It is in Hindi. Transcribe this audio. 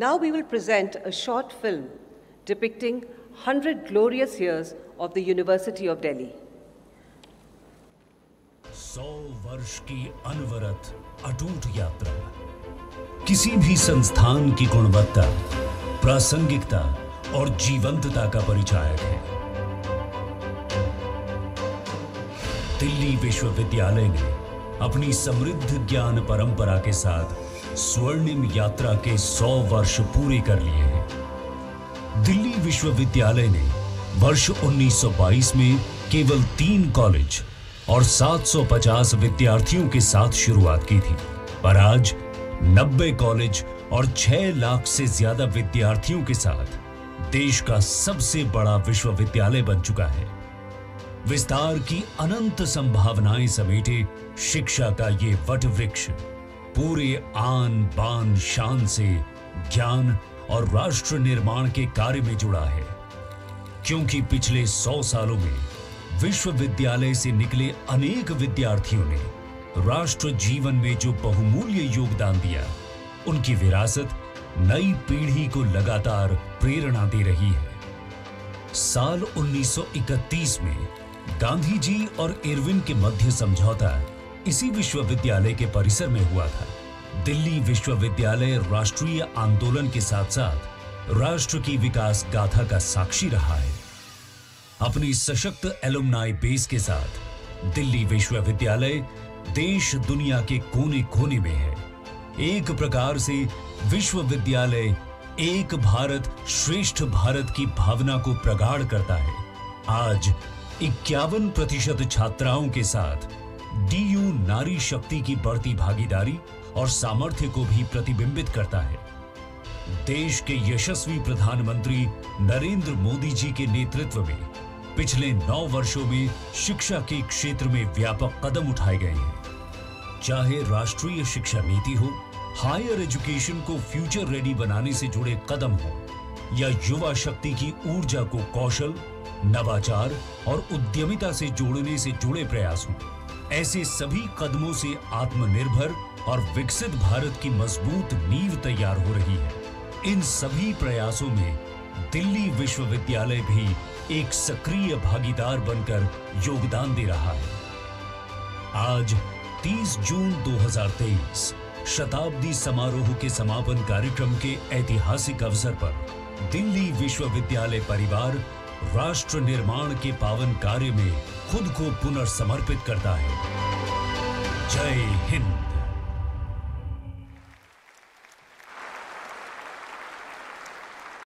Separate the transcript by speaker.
Speaker 1: Now we will present a short film depicting 100 glorious years of the University of Delhi.
Speaker 2: सौ वर्ष की अनवरत अटूट यात्रा, किसी भी संस्थान की गुणवत्ता, प्रासंगिकता और जीवंतता का परिचायक है दिल्ली विश्वविद्यालय ने अपनी समृद्ध ज्ञान परंपरा के साथ स्वर्णिम यात्रा के सौ वर्ष पूरे कर लिए हैं। दिल्ली विश्वविद्यालय ने वर्ष 1922 में केवल तीन कॉलेज और 750 विद्यार्थियों के साथ शुरुआत की थी। पर आज 90 कॉलेज और 6 लाख से ज़्यादा विद्यार्थियों के साथ देश का सबसे बड़ा विश्वविद्यालय बन चुका है। विस्तार की अनंत संभावनाएँ समेटे शिक्षा का ये वट वृक्ष पूरे आन बान शान से ज्ञान और राष्ट्र निर्माण के कार्य में जुड़ा है। क्योंकि पिछले सौ सालों में विश्वविद्यालय से निकले अनेक विद्यार्थियों ने राष्ट्र जीवन में जो बहुमूल्य योगदान दिया, उनकी विरासत नई पीढ़ी को लगातार प्रेरणा दे रही है। साल 1931 में गांधी जी और इरविन के मध्य समझौता इसी विश्वविद्यालय के परिसर में हुआ था। दिल्ली विश्वविद्यालय राष्ट्रीय आंदोलन के साथ साथ राष्ट्र की विकास गाथा का साक्षी रहा है। अपनी सशक्त एलुमनाई बेस के साथ दिल्ली विश्वविद्यालय देश दुनिया के कोने कोने में है। एक प्रकार से विश्वविद्यालय एक भारत, श्रेष्ठ भारत की भावना को प्रगाढ़ करता है। आज इक्यावन प्रतिशत छात्राओं के साथ डीयू नारी शक्ति की बढ़ती भागीदारी और सामर्थ्य को भी प्रतिबिंबित करता है। देश के यशस्वी प्रधानमंत्री नरेंद्र मोदी जी के नेतृत्व में पिछले नौ वर्षों में शिक्षा के क्षेत्र में व्यापक कदम उठाए गए हैं। चाहे राष्ट्रीय शिक्षा नीति हो, हायर एजुकेशन को फ्यूचर रेडी बनाने से जुड़े कदम हो, या युवा शक्ति की ऊर्जा को कौशल, नवाचार और उद्यमिता से जोड़ने से जुड़े प्रयास हों ऐसे सभी कदमों से आत्मनिर्भर और विकसित भारत की मज़बूत नींव तैयार हो रही है। इन सभी प्रयासों में दिल्ली विश्वविद्यालय भी एक सक्रिय भागीदार बनकर योगदान दे रहा है। आज 30 जून 2023 शताब्दी समारोह के समापन कार्यक्रम के ऐतिहासिक अवसर पर दिल्ली विश्वविद्यालय परिवार राष्ट्र निर्माण के पावन कार्य में खुद को पुनर्समर्पित करता है। जय हिंद।